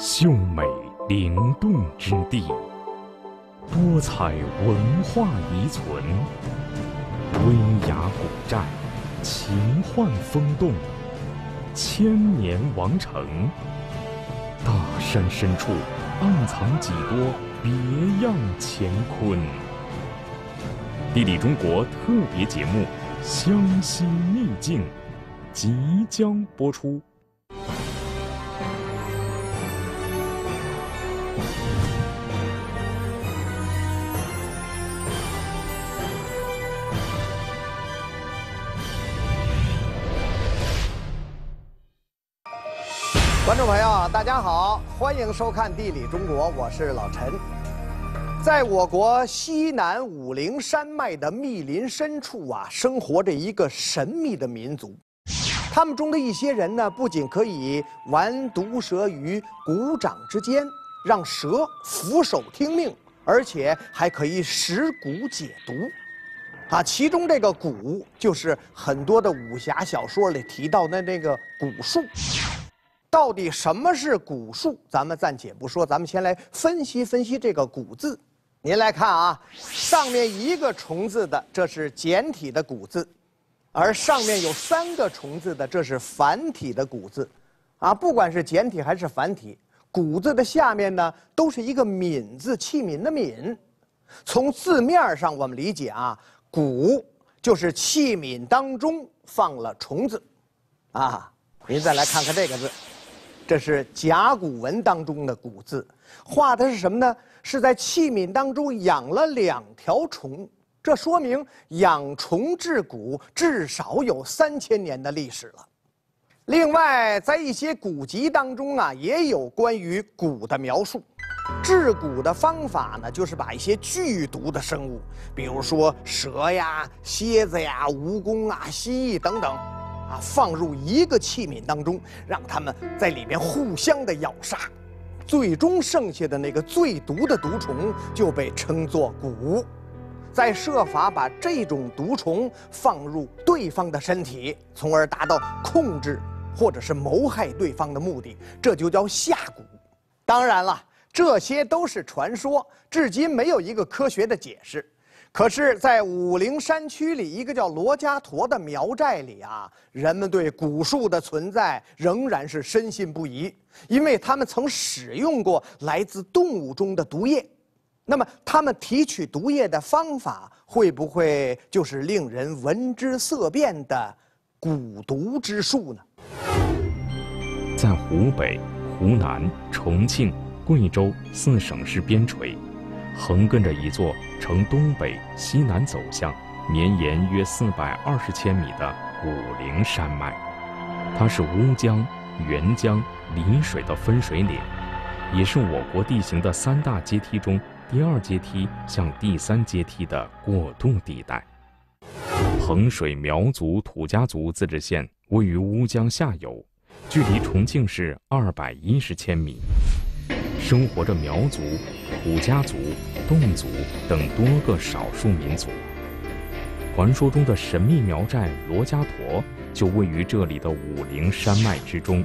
秀美灵动之地，多彩文化遗存，威雅古寨，奇幻风动，千年王城。大山深处，暗藏几多别样乾坤。地理中国特别节目《湘西秘境》即将播出。观众朋友，大家好，欢迎收看《地理中国》，我是老陈。在我国西南武陵山脉的密林深处啊，生活着一个神秘的民族。他们中的一些人呢，不仅可以玩毒蛇于鼓掌之间，让蛇俯首听命，而且还可以识蛊解毒。啊，其中这个蛊，就是很多的武侠小说里提到的那个蛊术。到底什么是古树？咱们暂且不说，咱们先来分析分析这个“古”字。您来看啊，上面一个虫字的，这是简体的“古”字，而上面有三个虫字的，这是繁体的“古”字。啊，不管是简体还是繁体，“古”字的下面呢，都是一个“皿”字，器皿的“皿”。从字面上我们理解啊，“蛊”就是器皿当中放了虫子。啊，您再来看看这个字。这是甲骨文当中的“蛊”字，画的是什么呢？是在器皿当中养了两条虫，这说明养虫制蛊至少有三千年的历史了。另外，在一些古籍当中啊，也有关于蛊的描述。制蛊的方法呢，就是把一些剧毒的生物，比如说蛇呀、蝎子呀、蜈蚣啊、蜥蜴等等。啊，放入一个器皿当中，让他们在里面互相的咬杀，最终剩下的那个最毒的毒虫就被称作蛊，再设法把这种毒虫放入对方的身体，从而达到控制或者是谋害对方的目的，这就叫下蛊。当然了，这些都是传说，至今没有一个科学的解释。可是，在武陵山区里一个叫罗家坨的苗寨里啊，人们对蛊术的存在仍然是深信不疑，因为他们曾使用过来自动物中的毒液。那么，他们提取毒液的方法会不会就是令人闻之色变的蛊毒之术呢？在湖北、湖南、重庆、贵州四省市边陲。横亘着一座呈东北、西南走向、绵延约四百二十千米的武陵山脉，它是乌江、沅江、丽水的分水岭，也是我国地形的三大阶梯中第二阶梯向第三阶梯的过渡地带。衡水苗族土家族自治县位于乌江下游，距离重庆市二百一十千米，生活着苗族。土家族、侗族等多个少数民族。传说中的神秘苗寨罗家坨就位于这里的武陵山脉之中。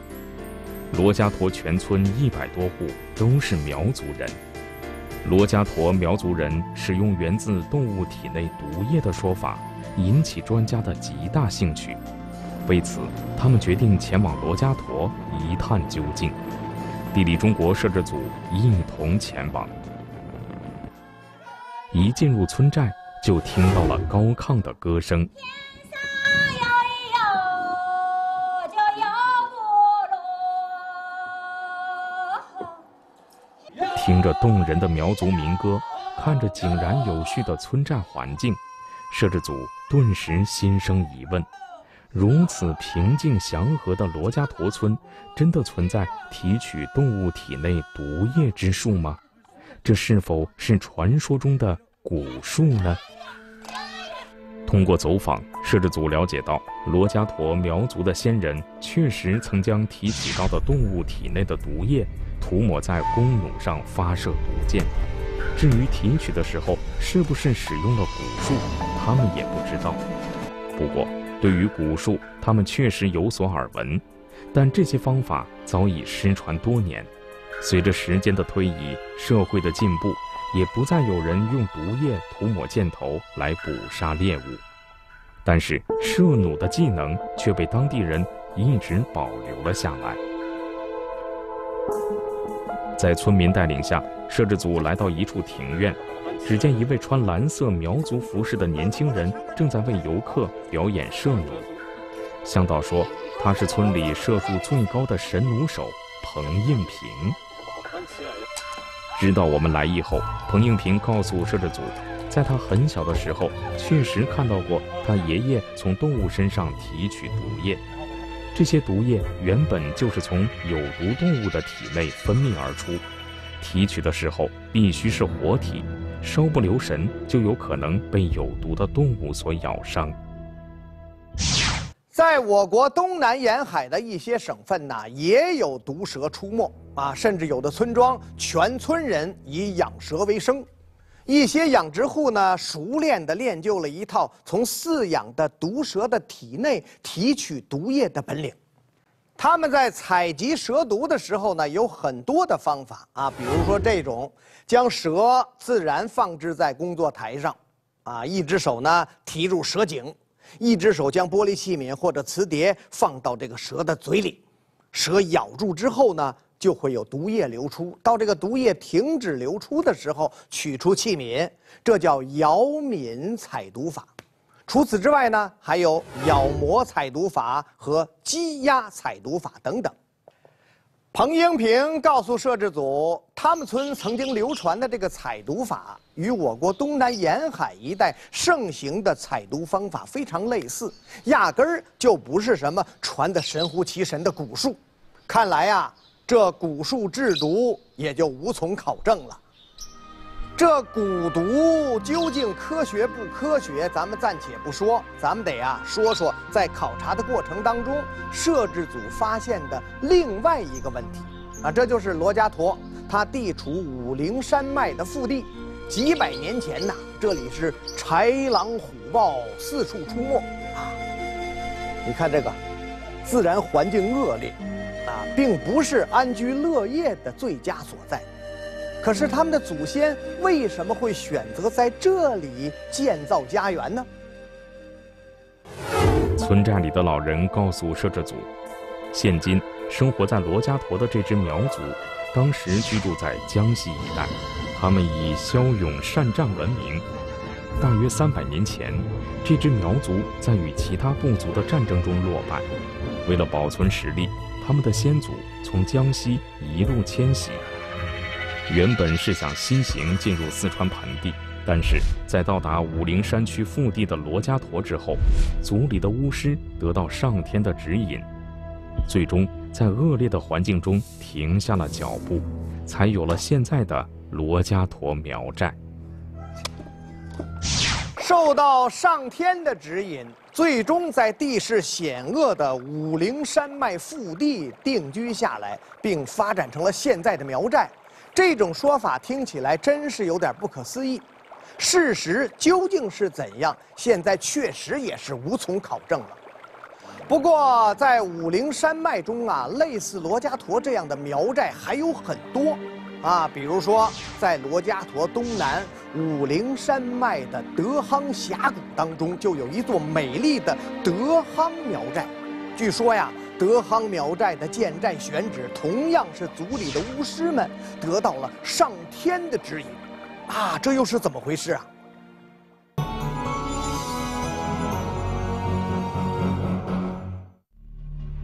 罗家坨全村一百多户都是苗族人。罗家坨苗族人使用源自动物体内毒液的说法，引起专家的极大兴趣。为此，他们决定前往罗家坨一探究竟。地理中国摄制组一同前往。一进入村寨，就听到了高亢的歌声。听着动人的苗族民歌，看着井然有序的村寨环境，摄制组顿时心生疑问：如此平静祥和的罗家坨村，真的存在提取动物体内毒液之术吗？这是否是传说中的蛊术呢？通过走访，摄制组了解到，罗家坨苗族的先人确实曾将提取到的动物体内的毒液涂抹在弓弩上发射毒箭。至于提取的时候是不是使用了蛊术，他们也不知道。不过，对于蛊术，他们确实有所耳闻，但这些方法早已失传多年。随着时间的推移，社会的进步，也不再有人用毒液涂抹箭头来捕杀猎物，但是射弩的技能却被当地人一直保留了下来。在村民带领下，摄制组来到一处庭院，只见一位穿蓝色苗族服饰的年轻人正在为游客表演射弩。向导说，他是村里射术最高的神弩手彭应平。知道我们来意后，彭应平告诉摄制组，在他很小的时候，确实看到过他爷爷从动物身上提取毒液。这些毒液原本就是从有毒动物的体内分泌而出，提取的时候必须是活体，稍不留神就有可能被有毒的动物所咬伤。在我国东南沿海的一些省份呢，也有毒蛇出没啊，甚至有的村庄全村人以养蛇为生。一些养殖户呢，熟练地练就了一套从饲养的毒蛇的体内提取毒液的本领。他们在采集蛇毒的时候呢，有很多的方法啊，比如说这种，将蛇自然放置在工作台上，啊，一只手呢提入蛇颈。一只手将玻璃器皿或者瓷碟放到这个蛇的嘴里，蛇咬住之后呢，就会有毒液流出。到这个毒液停止流出的时候，取出器皿，这叫咬皿采毒法。除此之外呢，还有咬磨采毒法和鸡鸭采毒法等等。彭英平告诉摄制组，他们村曾经流传的这个采毒法，与我国东南沿海一带盛行的采毒方法非常类似，压根儿就不是什么传得神乎其神的蛊术。看来呀，这蛊术制毒也就无从考证了。这蛊毒究竟科学不科学？咱们暂且不说，咱们得啊说说在考察的过程当中，摄制组发现的另外一个问题啊，这就是罗家坨，它地处武陵山脉的腹地，几百年前呐，这里是豺狼虎豹四处出没啊。你看这个，自然环境恶劣，啊，并不是安居乐业的最佳所在。可是他们的祖先为什么会选择在这里建造家园呢？村寨里的老人告诉摄制组，现今生活在罗家坨的这支苗族，当时居住在江西一带，他们以骁勇善战闻名。大约三百年前，这支苗族在与其他部族的战争中落败，为了保存实力，他们的先祖从江西一路迁徙。原本是想西行进入四川盆地，但是在到达武陵山区腹地的罗家坨之后，族里的巫师得到上天的指引，最终在恶劣的环境中停下了脚步，才有了现在的罗家坨苗寨。受到上天的指引，最终在地势险恶的武陵山脉腹地定居下来，并发展成了现在的苗寨。这种说法听起来真是有点不可思议，事实究竟是怎样？现在确实也是无从考证了。不过，在武陵山脉中啊，类似罗家坨这样的苗寨还有很多，啊，比如说在罗家坨东南武陵山脉的德夯峡谷当中，就有一座美丽的德夯苗寨。据说呀。德夯苗寨的建寨选址，同样是族里的巫师们得到了上天的指引，啊，这又是怎么回事啊？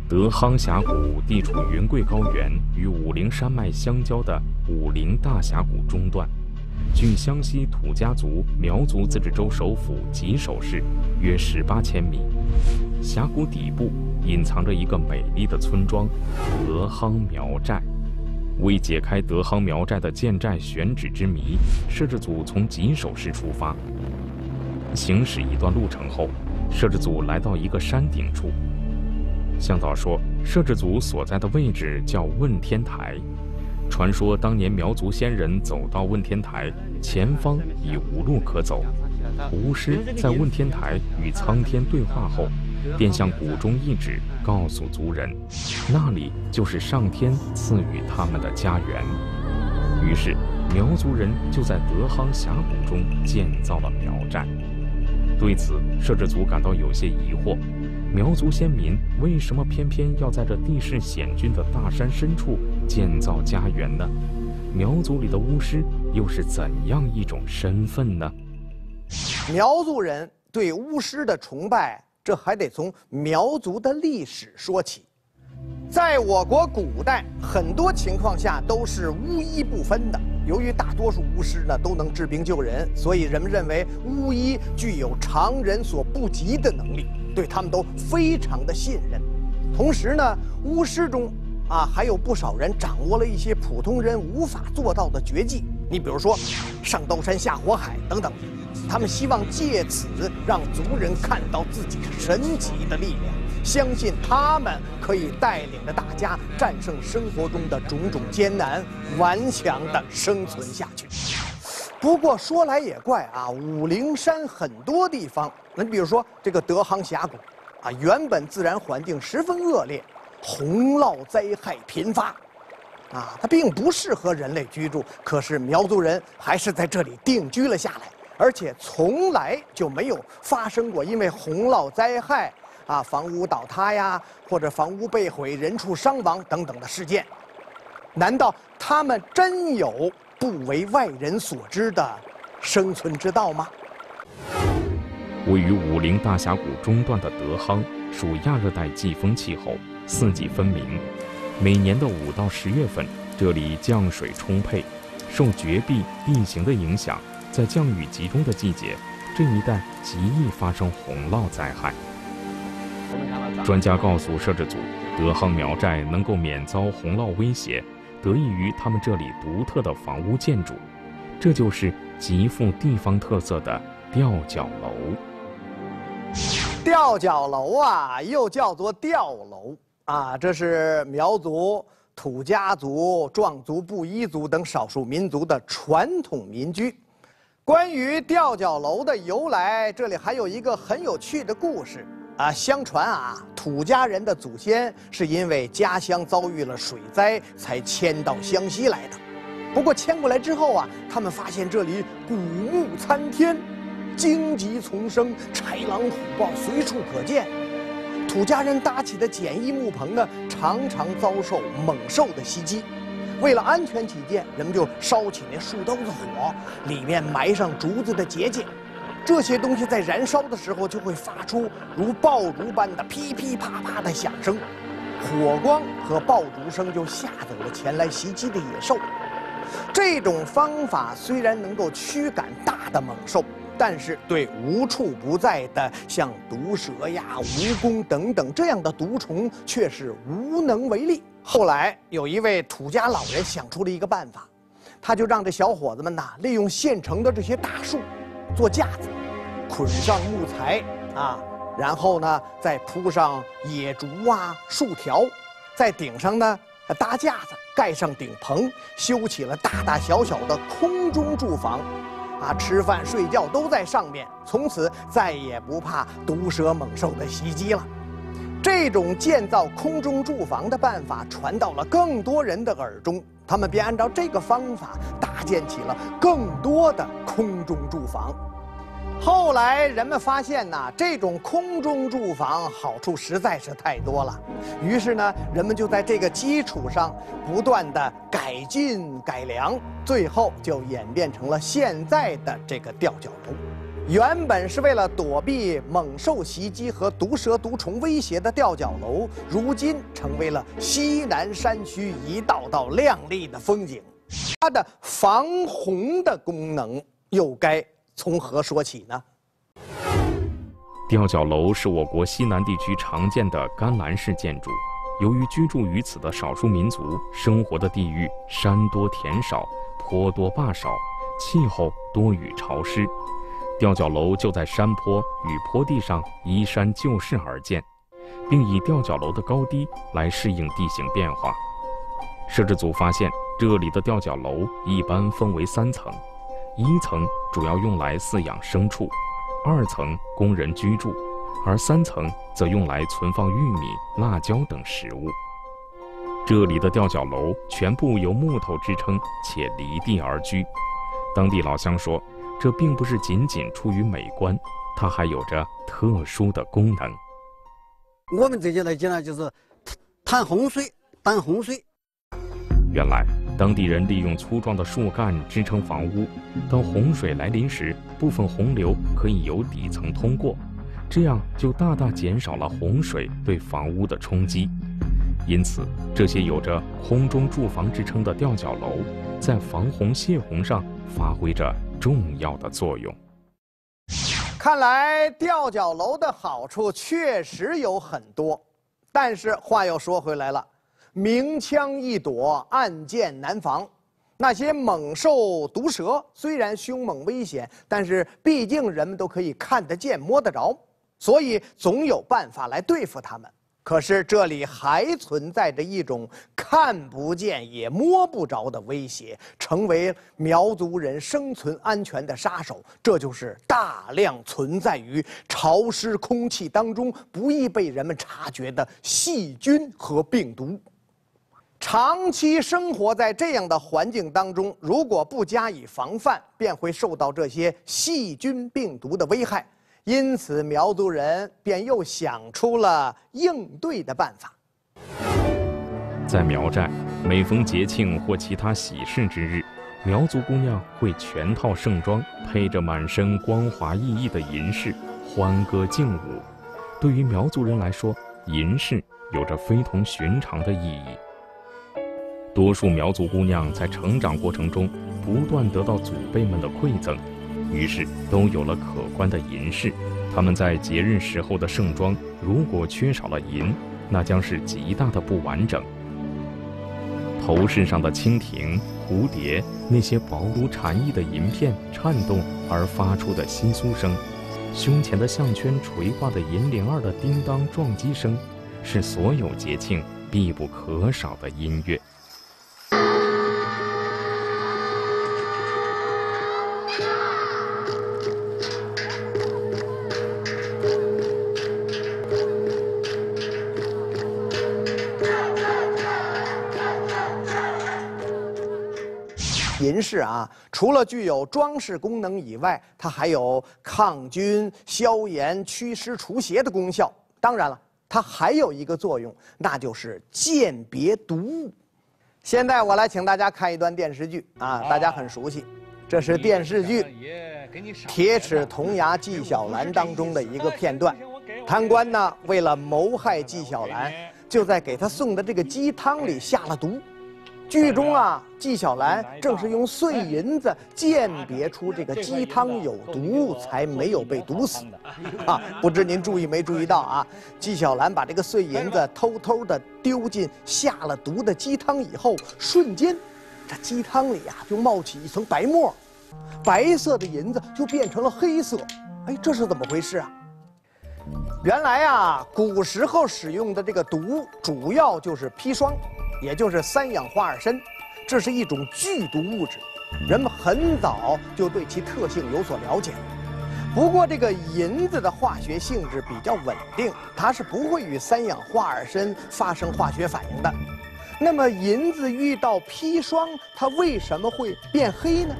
德夯峡谷地处云贵高原与武陵山脉相交的武陵大峡谷中段，距湘西土家族苗族自治州首府吉首市约十八千米。峡谷底部隐藏着一个美丽的村庄——德夯苗寨。为解开德夯苗寨的建寨选址之谜，摄制组从吉首市出发。行驶一段路程后，摄制组来到一个山顶处。向导说，摄制组所在的位置叫问天台。传说当年苗族先人走到问天台，前方已无路可走。巫师在问天台与苍天对话后，便向谷中一指，告诉族人，那里就是上天赐予他们的家园。于是，苗族人就在德夯峡谷中建造了苗寨。对此，摄制组感到有些疑惑：苗族先民为什么偏偏要在这地势险峻的大山深处建造家园呢？苗族里的巫师又是怎样一种身份呢？苗族人对巫师的崇拜，这还得从苗族的历史说起。在我国古代，很多情况下都是巫医不分的。由于大多数巫师呢都能治病救人，所以人们认为巫医具有常人所不及的能力，对他们都非常的信任。同时呢，巫师中啊还有不少人掌握了一些普通人无法做到的绝技。你比如说，上刀山下火海等等。他们希望借此让族人看到自己神奇的力量，相信他们可以带领着大家战胜生活中的种种艰难，顽强地生存下去。不过说来也怪啊，武陵山很多地方，你比如说这个德夯峡谷，啊，原本自然环境十分恶劣，洪涝灾害频发，啊，它并不适合人类居住。可是苗族人还是在这里定居了下来。而且从来就没有发生过因为洪涝灾害啊、房屋倒塌呀，或者房屋被毁、人畜伤亡等等的事件。难道他们真有不为外人所知的生存之道吗？位于武陵大峡谷中段的德夯属亚热带季风气候，四季分明。每年的五到十月份，这里降水充沛，受绝壁地形的影响。在降雨集中的季节，这一带极易发生洪涝灾害。专家告诉摄制组，德夯苗寨能够免遭洪涝威胁，得益于他们这里独特的房屋建筑，这就是极富地方特色的吊脚楼。吊脚楼啊，又叫做吊楼啊，这是苗族、土家族、壮族、布依族等少数民族的传统民居。关于吊脚楼的由来，这里还有一个很有趣的故事啊。相传啊，土家人的祖先是因为家乡遭遇了水灾，才迁到湘西来的。不过迁过来之后啊，他们发现这里古木参天，荆棘丛生，豺狼虎豹随处可见。土家人搭起的简易木棚呢，常常遭受猛兽的袭击。为了安全起见，人们就烧起那树兜子火，里面埋上竹子的结界，这些东西在燃烧的时候就会发出如爆竹般的噼噼啪啪的响声，火光和爆竹声就吓走了前来袭击的野兽。这种方法虽然能够驱赶大的猛兽，但是对无处不在的像毒蛇呀、蜈蚣等等这样的毒虫却是无能为力。后来有一位土家老人想出了一个办法，他就让这小伙子们呐，利用现成的这些大树做架子，捆上木材啊，然后呢再铺上野竹啊、树条，在顶上呢搭架子，盖上顶棚，修起了大大小小的空中住房，啊，吃饭睡觉都在上面，从此再也不怕毒蛇猛兽的袭击了。这种建造空中住房的办法传到了更多人的耳中，他们便按照这个方法搭建起了更多的空中住房。后来人们发现呐，这种空中住房好处实在是太多了，于是呢，人们就在这个基础上不断的改进改良，最后就演变成了现在的这个吊脚楼。原本是为了躲避猛兽袭击和毒蛇毒虫威胁的吊脚楼，如今成为了西南山区一道道亮丽的风景。它的防洪的功能又该从何说起呢？吊脚楼是我国西南地区常见的干栏式建筑。由于居住于此的少数民族生活的地域山多田少、坡多坝少，气候多雨潮湿。吊脚楼就在山坡与坡地上依山就势而建，并以吊脚楼的高低来适应地形变化。摄制组发现，这里的吊脚楼一般分为三层：一层主要用来饲养牲畜，二层供人居住，而三层则用来存放玉米、辣椒等食物。这里的吊脚楼全部由木头支撑，且离地而居。当地老乡说，这并不是仅仅出于美观，它还有着特殊的功能。我们这些来讲呢，就是谈洪水、挡洪水。原来，当地人利用粗壮的树干支撑房屋，当洪水来临时，部分洪流可以由底层通过，这样就大大减少了洪水对房屋的冲击。因此，这些有着“空中住房”之称的吊脚楼，在防洪泄洪上发挥着重要的作用。看来吊脚楼的好处确实有很多，但是话又说回来了。明枪易躲，暗箭难防。那些猛兽、毒蛇虽然凶猛危险，但是毕竟人们都可以看得见、摸得着，所以总有办法来对付它们。可是这里还存在着一种看不见也摸不着的威胁，成为苗族人生存安全的杀手。这就是大量存在于潮湿空气当中、不易被人们察觉的细菌和病毒。长期生活在这样的环境当中，如果不加以防范，便会受到这些细菌病毒的危害。因此，苗族人便又想出了应对的办法。在苗寨，每逢节庆或其他喜事之日，苗族姑娘会全套盛装，配着满身光滑熠熠的银饰，欢歌劲舞。对于苗族人来说，银饰有着非同寻常的意义。多数苗族姑娘在成长过程中不断得到祖辈们的馈赠，于是都有了可观的银饰。他们在节日时候的盛装，如果缺少了银，那将是极大的不完整。头饰上的蜻蜓、蝴蝶，那些薄如蝉翼的银片颤动而发出的窸窣声，胸前的项圈垂挂的银铃儿的叮当撞击声，是所有节庆必不可少的音乐。银饰啊，除了具有装饰功能以外，它还有抗菌、消炎、祛湿、除邪的功效。当然了，它还有一个作用，那就是鉴别毒物。现在我来请大家看一段电视剧啊，大家很熟悉，这是电视剧《铁齿铜牙纪晓岚》当中的一个片段。贪官呢，为了谋害纪晓岚，就在给他送的这个鸡汤里下了毒。剧中啊，纪晓岚正是用碎银子鉴别出这个鸡汤有毒，才没有被毒死。啊，不知您注意没注意到啊？纪晓岚把这个碎银子偷偷的丢进下了毒的鸡汤以后，瞬间，这鸡汤里啊就冒起一层白沫，白色的银子就变成了黑色。哎，这是怎么回事啊？原来啊，古时候使用的这个毒主要就是砒霜。也就是三氧化二砷，这是一种剧毒物质，人们很早就对其特性有所了解。不过，这个银子的化学性质比较稳定，它是不会与三氧化二砷发生化学反应的。那么，银子遇到砒霜，它为什么会变黑呢？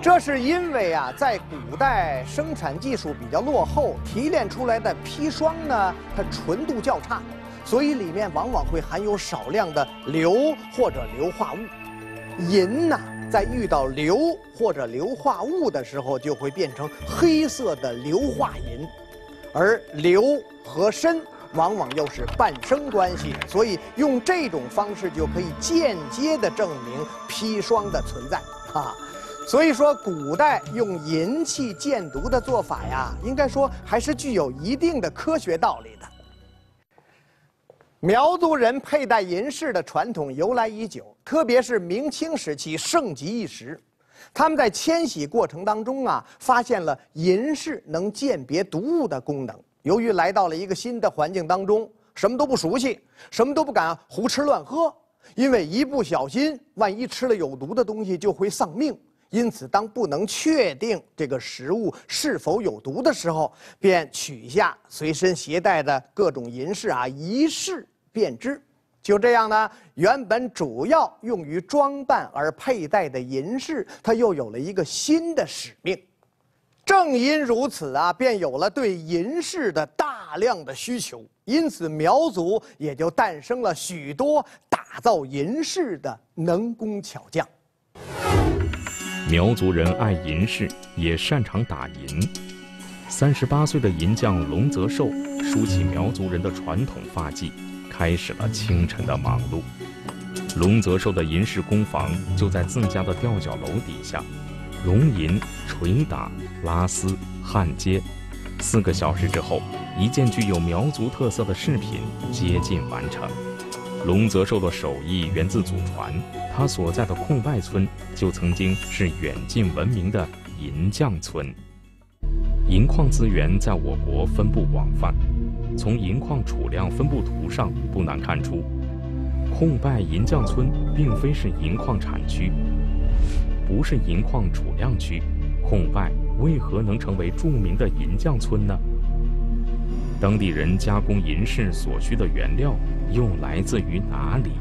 这是因为啊，在古代生产技术比较落后，提炼出来的砒霜呢，它纯度较差。所以里面往往会含有少量的硫或者硫化物，银呐，在遇到硫或者硫化物的时候，就会变成黑色的硫化银，而硫和砷往往又是伴生关系，所以用这种方式就可以间接的证明砒霜的存在啊。所以说，古代用银器鉴毒的做法呀，应该说还是具有一定的科学道理的。苗族人佩戴银饰的传统由来已久，特别是明清时期盛极一时。他们在迁徙过程当中啊，发现了银饰能鉴别毒物的功能。由于来到了一个新的环境当中，什么都不熟悉，什么都不敢胡吃乱喝，因为一不小心，万一吃了有毒的东西就会丧命。因此，当不能确定这个食物是否有毒的时候，便取下随身携带的各种银饰啊，一试便知。就这样呢，原本主要用于装扮而佩戴的银饰，它又有了一个新的使命。正因如此啊，便有了对银饰的大量的需求，因此苗族也就诞生了许多打造银饰的能工巧匠。苗族人爱银饰，也擅长打银。三十八岁的银匠龙泽寿梳起苗族人的传统发髻。开始了清晨的忙碌。龙泽寿的银饰工坊就在自家的吊脚楼底下，龙银、捶打、拉丝、焊接，四个小时之后，一件具有苗族特色的饰品接近完成。龙泽寿的手艺源自祖传，他所在的控外村就曾经是远近闻名的银匠村。银矿资源在我国分布广泛。从银矿储量分布图上不难看出，控拜银匠村并非是银矿产区，不是银矿储量区，控拜为何能成为著名的银匠村呢？当地人加工银饰所需的原料又来自于哪里？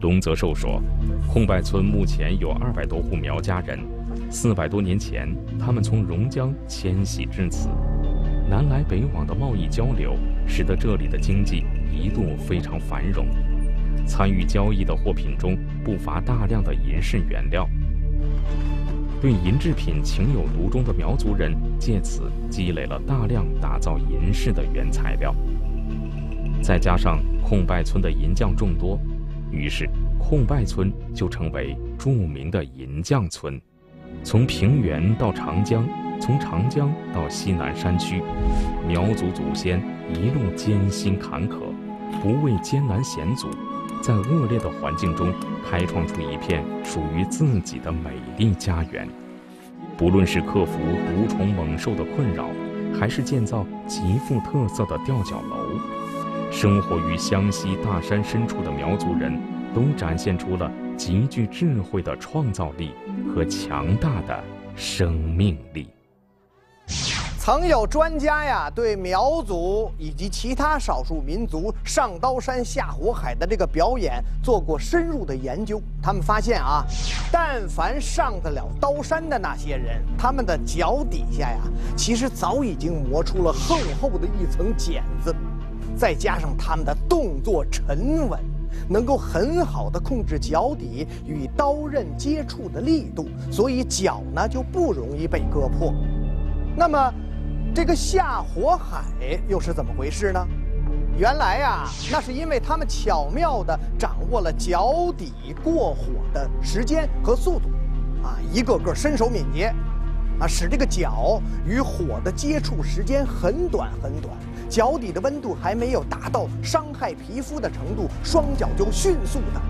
龙泽寿说，控拜村目前有二百多户苗家人。四百多年前，他们从榕江迁徙至此，南来北往的贸易交流，使得这里的经济一度非常繁荣。参与交易的货品中不乏大量的银饰原料。对银制品情有独钟的苗族人，借此积累了大量打造银饰的原材料。再加上控拜村的银匠众多，于是控拜村就成为著名的银匠村。从平原到长江，从长江到西南山区，苗族祖先一路艰辛坎坷，不畏艰难险阻，在恶劣的环境中开创出一片属于自己的美丽家园。不论是克服毒虫猛兽的困扰，还是建造极富特色的吊脚楼，生活于湘西大山深处的苗族人都展现出了极具智慧的创造力。和强大的生命力。曾有专家呀，对苗族以及其他少数民族上刀山下火海的这个表演做过深入的研究。他们发现啊，但凡上得了刀山的那些人，他们的脚底下呀，其实早已经磨出了厚厚的一层茧子，再加上他们的动作沉稳。能够很好的控制脚底与刀刃接触的力度，所以脚呢就不容易被割破。那么，这个下火海又是怎么回事呢？原来呀，那是因为他们巧妙地掌握了脚底过火的时间和速度，啊，一个个身手敏捷，啊，使这个脚与火的接触时间很短很短。脚底的温度还没有达到伤害皮肤的程度，双脚就迅速的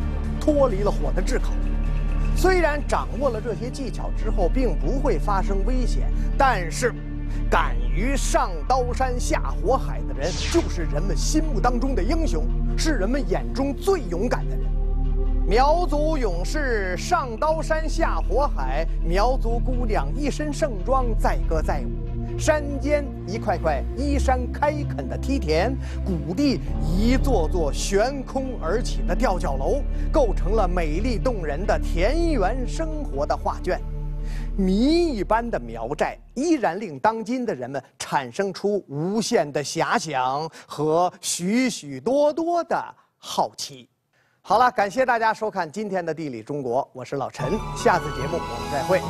脱离了火的炙烤。虽然掌握了这些技巧之后，并不会发生危险，但是，敢于上刀山下火海的人，就是人们心目当中的英雄，是人们眼中最勇敢的人。苗族勇士上刀山下火海，苗族姑娘一身盛装载歌载舞。山间一块块依山开垦的梯田，谷地一座座悬空而起的吊脚楼，构成了美丽动人的田园生活的画卷。谜一般的苗寨，依然令当今的人们产生出无限的遐想和许许多多的好奇。好了，感谢大家收看今天的《地理中国》，我是老陈，下次节目我们再会。